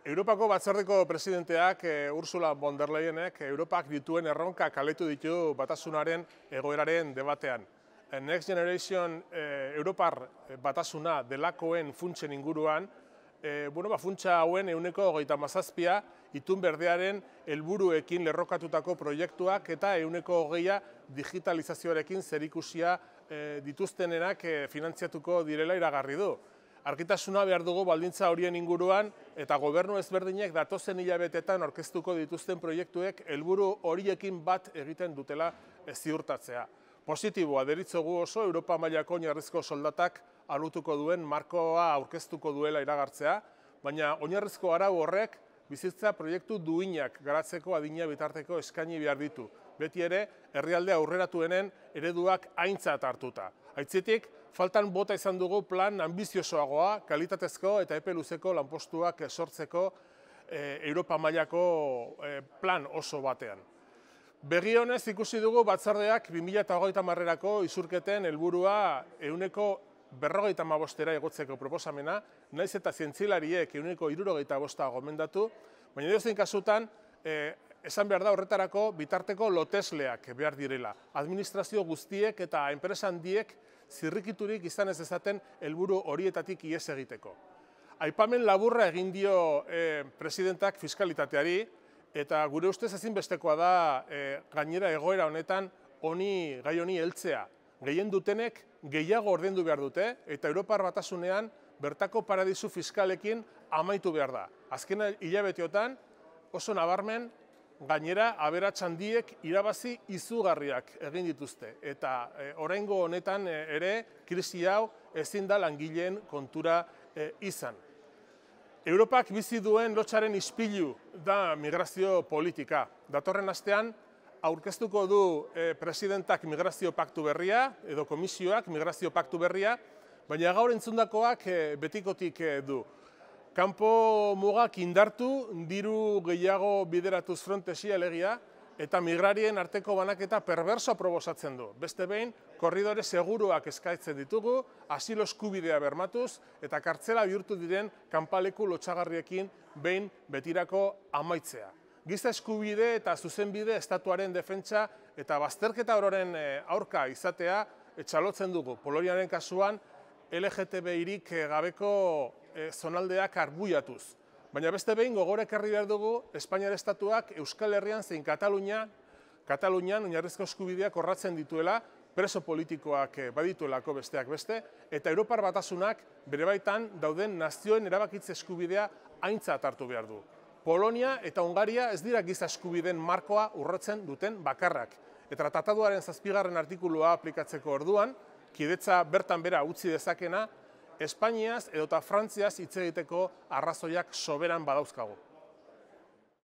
Europako batzordeko presidenteak eh, Ursula von der Leyenek Europak dituen erronka kaletu ditu batasunaren egoeraren debatean. Eh, Next Generation eh, Europar batasuna delakoen funtsen inguruan, bueno, ba, funtsa hauen euneko hogeita mazazpia itun berdearen helburuekin lerrokatutako proiektuak eta euneko hogeia digitalizazioarekin zerikusia dituztenenak finantziatuko direla iragarri du argitasuna behar dugu baldintza horien inguruan eta gobernu ezberdinek datozen hilabetetan orkestuko dituzten proiektuek helburu horiekin bat egiten dutela ziurtatzea. Positiboa deritzogu oso Europa mailako oinarrizko soldatak alutuko duen markoa aurkeztuko duela iragartzea, baina oinarrizko arau horrek bizitza proiektu duinak garatzeko adina bitarteko eskaini behar ditu. Beti ere, herrialde aurreratuenen ereduak aintzat hartuta. Aitzitik, faltan bota izan dugu plan ambiziosoagoa, kalitatezko eta epe luzeko lanpostuak sortzeko e, Europa mailako e, plan oso batean. Berri honez ikusi dugu batzardeak 2008 marrerako izurketen helburua euneko berrogeita mabostera egotzeko proposamena, naiz eta zientzilariek euneko irurogeita bosta gomendatu, baina edo kasutan, e, esan behar da horretarako bitarteko lotesleak behar direla. Administrazio guztiek eta enpresan diek zirrikiturik izan ez ezaten helburu horietatik ies egiteko. Aipamen laburra egin dio e, presidentak fiskalitateari, eta gure ustez ezinbestekoa da e, gainera egoera honetan honi gai honi heltzea. Gehien dutenek gehiago ordendu behar dute, eta Europar batasunean bertako paradisu fiskalekin amaitu behar da. Azken hilabeteotan oso nabarmen gainera aberatsan diek irabazi izugarriak egin dituzte. Eta e, oraingo honetan e, ere krisi hau ezin da langileen kontura e, izan. Europak bizi duen lotxaren ispilu da migrazio politika. Datorren astean, aurkeztuko du e, presidentak migrazio paktu berria, edo komisioak migrazio paktu berria, baina gaur entzundakoak e, betikotik e, du. Kanpo mugak indartu, diru gehiago bideratuz frontesia legia, eta migrarien arteko banaketa perverso proposatzen du. Beste behin, korridore seguruak eskaitzen ditugu, asilo eskubidea bermatuz, eta kartzela bihurtu diren kanpaleku lotxagarriekin behin betirako amaitzea. Giza eskubide eta zuzenbide estatuaren defentsa eta bazterketa ororen eh, aurka izatea etxalotzen dugu. Poloniaren kasuan, LGTB-irik eh, gabeko e, zonaldeak arbuiatuz. Baina beste behin gogorek herri behar dugu Espainiar Estatuak Euskal Herrian zein Katalunia, Katalunian oinarrizko eskubideak horratzen dituela, preso politikoak eh, badituelako besteak beste, eta Europar batasunak bere baitan dauden nazioen erabakitze eskubidea aintzat hartu behar du. Polonia eta Ungaria ez dira giza eskubideen markoa urratzen duten bakarrak. Eta tratatuaren zazpigarren artikulua aplikatzeko orduan, kidetza bertan bera utzi dezakena, Espainiaz edota Frantziaz hitz egiteko arrazoiak soberan badauzkago.